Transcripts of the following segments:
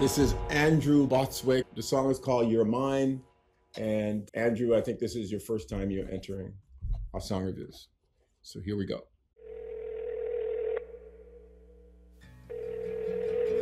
This is Andrew Bostwick. The song is called You're Mine. And Andrew, I think this is your first time you're entering our song reviews. So here we go.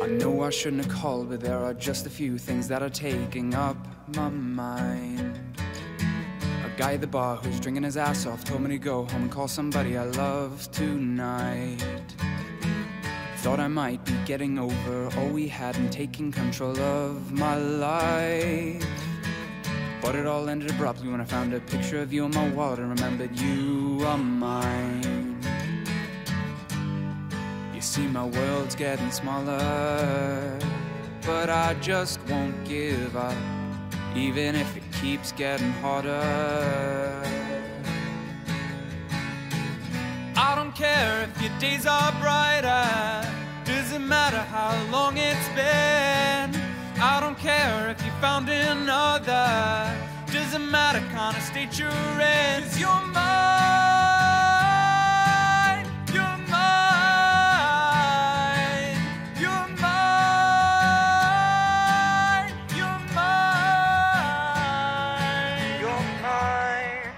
I know I shouldn't have called, but there are just a few things that are taking up my mind. A guy at the bar who's drinking his ass off told me to go home and call somebody I love tonight. Thought I might be getting over all we had and taking control of my life. But it all ended abruptly when I found a picture of you on my wall and remembered you are mine. You see, my world's getting smaller, but I just won't give up, even if it keeps getting harder. I don't care if your days are brighter, care if you found another, doesn't matter kind of state you're in. Cause you're mine, you're mine, you're mine, you're mine, you're mine.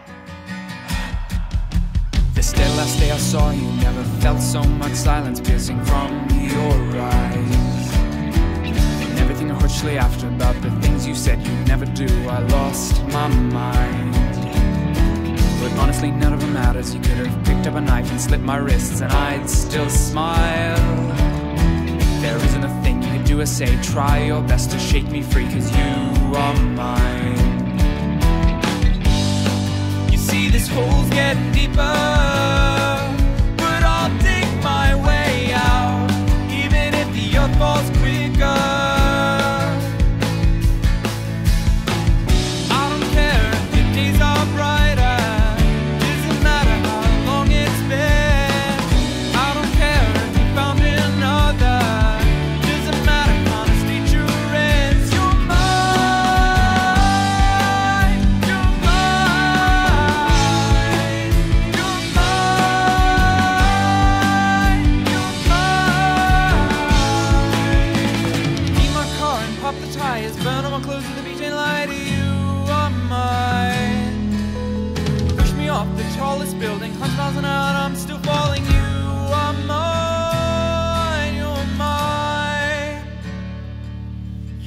The still last day I saw you, never felt so much silence piercing from your eyes. Shortly after about the things you said you'd never do, I lost my mind. But honestly, none of it matters. You could have picked up a knife and slit my wrists, and I'd still smile. There isn't a thing you could do or say. Try your best to shake me free, cause you are mine. You see, this hole's getting deeper,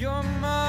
your mind.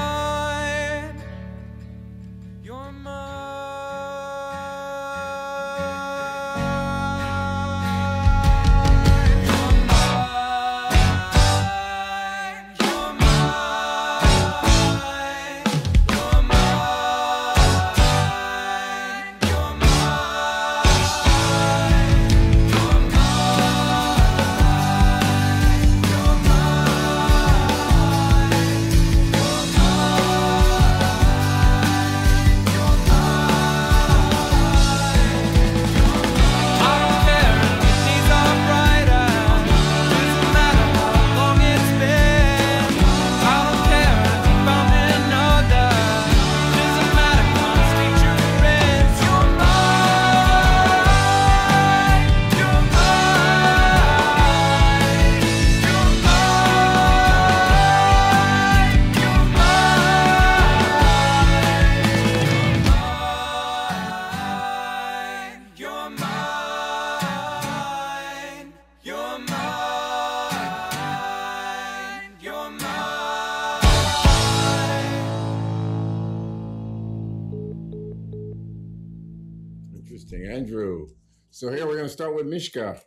So here we're going to start with Mishka.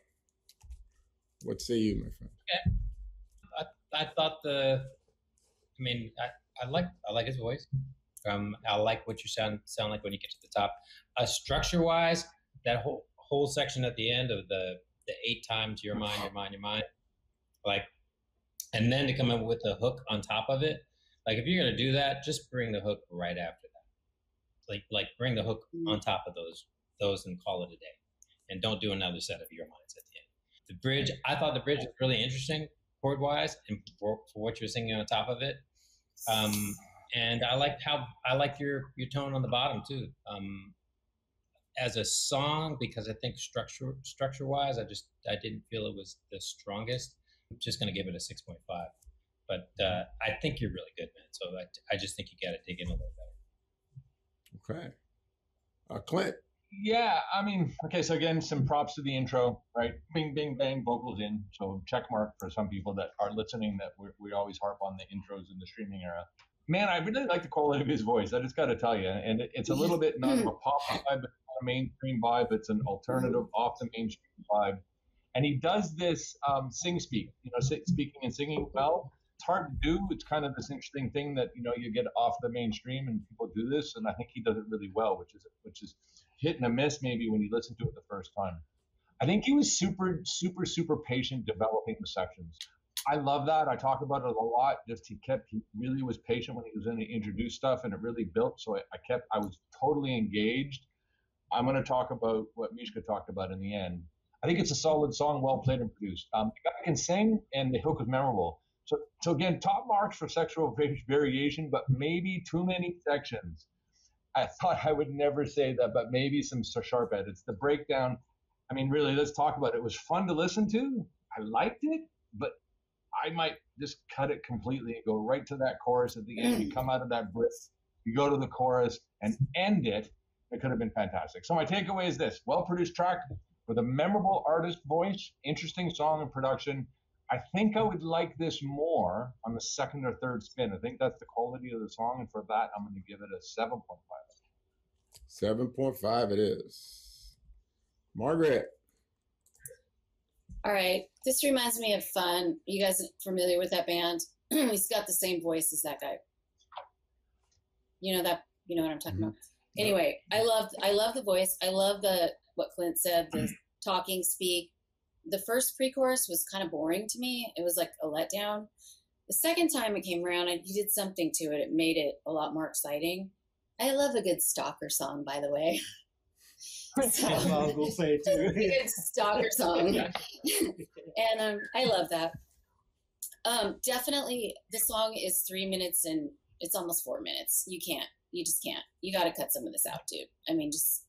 What say you, my friend? I, I thought the, I mean, I, I like I like his voice. Um, I like what you sound sound like when you get to the top. Uh, structure wise, that whole whole section at the end of the the eight times your mind, your mind, your mind, like, and then to come in with the hook on top of it. Like if you're gonna do that, just bring the hook right after that. Like like bring the hook on top of those those and call it a day, and don't do another set of your minds at the end. The bridge, I thought the bridge was really interesting chord wise and for, for what you're singing on top of it. Um, and I liked how I liked your your tone on the bottom too. Um, as a song, because I think structure structure wise, I just I didn't feel it was the strongest. I'm just gonna give it a six point five. but uh, I think you're really good, man. So I, I just think you got to dig in a little better. Okay. Uh, Clint. Yeah, I mean, okay, so again, some props to the intro, right? Bing, bing, bang, vocals in. So check mark for some people that are listening that we we always harp on the intros in the streaming era. Man, I really like the quality of his voice. I just got to tell you, and it, it's a little bit not of a pop vibe, but not a mainstream vibe. It's an alternative, off the mainstream vibe, and he does this um, sing speak, you know, speaking and singing well. It's hard to do. It's kind of this interesting thing that you know you get off the mainstream, and people do this, and I think he does it really well, which is which is hit and a miss maybe when you listen to it the first time. I think he was super, super, super patient developing the sections. I love that. I talk about it a lot. Just he kept, he really was patient when he was going to introduce stuff, and it really built. So I, I kept, I was totally engaged. I'm going to talk about what Mishka talked about in the end. I think it's a solid song, well played and produced. Um, the guy can sing, and the hook was memorable. So, so again, top marks for sexual variation, but maybe too many sections. I thought I would never say that, but maybe some sharp edits. The breakdown, I mean, really, let's talk about it. It was fun to listen to. I liked it, but I might just cut it completely and go right to that chorus at the end. You mm. come out of that bridge, you go to the chorus and end it. It could have been fantastic. So my takeaway is this: well-produced track with a memorable artist voice, interesting song and production. I think I would like this more on the second or third spin. I think that's the quality of the song, and for that, I'm going to give it a seven point five. Seven point five, it is. Margaret. All right, this reminds me of Fun. You guys familiar with that band? He's got the same voice as that guy. You know that. You know what I'm talking mm-hmm. about. Anyway, I love I love the voice. I love the what Clint said, the talking speak the first pre-chorus was kind of boring to me. It was like a letdown. The second time it came around, and he did something to it. It made it a lot more exciting. I love a good stalker song, by the way. so, I was say too. good stalker song, and um, I love that. Um, definitely, the song is three minutes and it's almost four minutes. You can't. You just can't. You got to cut some of this out, dude. I mean, just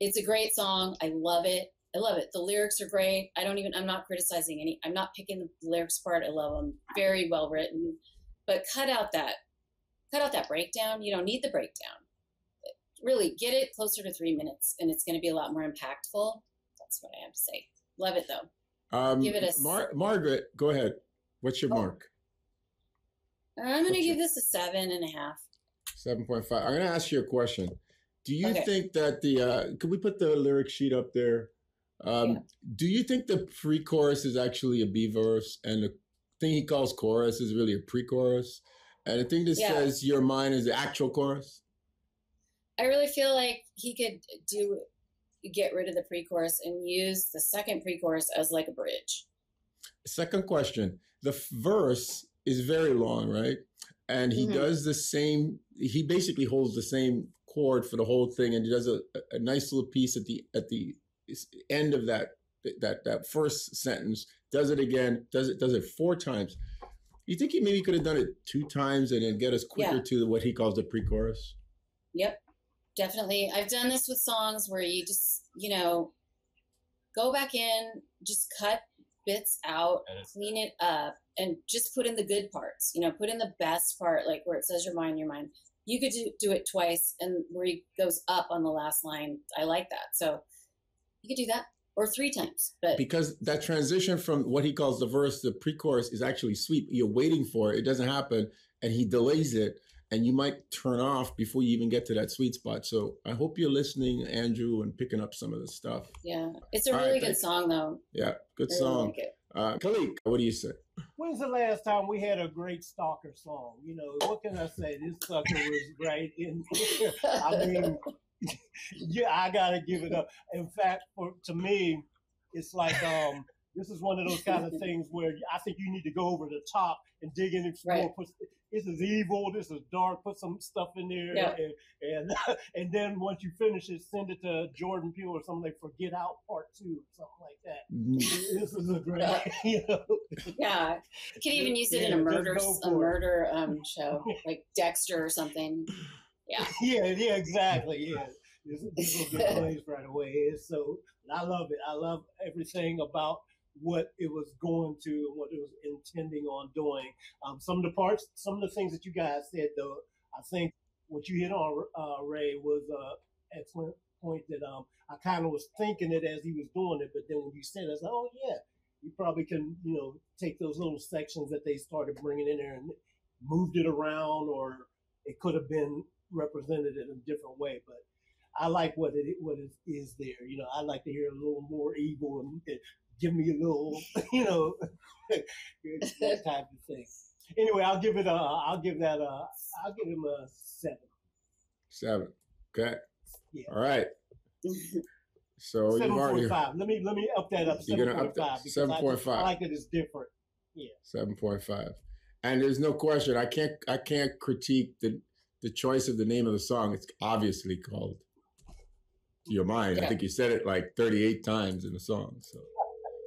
it's a great song. I love it. I love it. The lyrics are great. I don't even, I'm not criticizing any, I'm not picking the lyrics part. I love them. Very well written. But cut out that, cut out that breakdown. You don't need the breakdown. Really get it closer to three minutes and it's going to be a lot more impactful. That's what I have to say. Love it though. Um, give it a Mar- Margaret, go ahead. What's your oh. mark? I'm going to give this a seven and a half. 7.5. I'm going to ask you a question. Do you okay. think that the, uh, could we put the lyric sheet up there? Um, yeah. Do you think the pre-chorus is actually a B verse, and the thing he calls chorus is really a pre-chorus, and the thing that yeah. says "your mind" is the actual chorus? I really feel like he could do get rid of the pre-chorus and use the second pre-chorus as like a bridge. Second question: the verse is very long, right? And he mm-hmm. does the same. He basically holds the same chord for the whole thing, and he does a, a nice little piece at the at the end of that that that first sentence does it again does it does it four times. You think he maybe could have done it two times and then get us quicker yeah. to what he calls the pre-chorus? Yep definitely. I've done this with songs where you just you know go back in just cut bits out clean it up and just put in the good parts you know put in the best part like where it says your mind your mind. You could do, do it twice and where he goes up on the last line. I like that. So you could do that or three times. But because that transition from what he calls the verse the pre-chorus is actually sweet. You're waiting for it. It doesn't happen, and he delays it, and you might turn off before you even get to that sweet spot. So I hope you're listening, Andrew, and picking up some of the stuff. Yeah, it's a All really right, good song, though. Yeah, good really song. Like uh, Khalid, what do you say? When's the last time we had a great stalker song? You know, what can I say? This sucker was great. In, I mean, yeah, I gotta give it up. In fact, for to me, it's like um, this is one of those kind of things where I think you need to go over the top and dig in and right. Put, this is evil. This is dark. Put some stuff in there, yeah. and and, and then once you finish it, send it to Jordan Peele or something like "Forget Out" Part Two or something like that. Mm-hmm. this is a great, you know. Yeah, you could even use it yeah, in a murder a murder um, show like Dexter or something. Yeah. yeah, yeah, exactly. Yeah. This, this will be place right away. so I love it. I love everything about what it was going to and what it was intending on doing. Um, some of the parts, some of the things that you guys said, though, I think what you hit on, uh, Ray, was an excellent point that um, I kind of was thinking it as he was doing it, but then when you said it, I was like, oh, yeah, you probably can, you know, take those little sections that they started bringing in there and moved it around, or it could have been represented in a different way. But I like what it what it is there. You know, I like to hear a little more evil and, and give me a little, you know, that type of thing. Anyway, I'll give it a, I'll give that a, I'll give him a seven. Seven. Okay. Yeah. All right. So Seven point five. Let me let me up that up. You're gonna up that seven point five. I like that it's different. Yeah. seven point five, and there's no question. I can't I can't critique the the choice of the name of the song. It's obviously called to your mind. I think you said it like 38 times in the song. So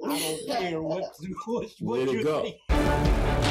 I don't care what what, Way to you go. think.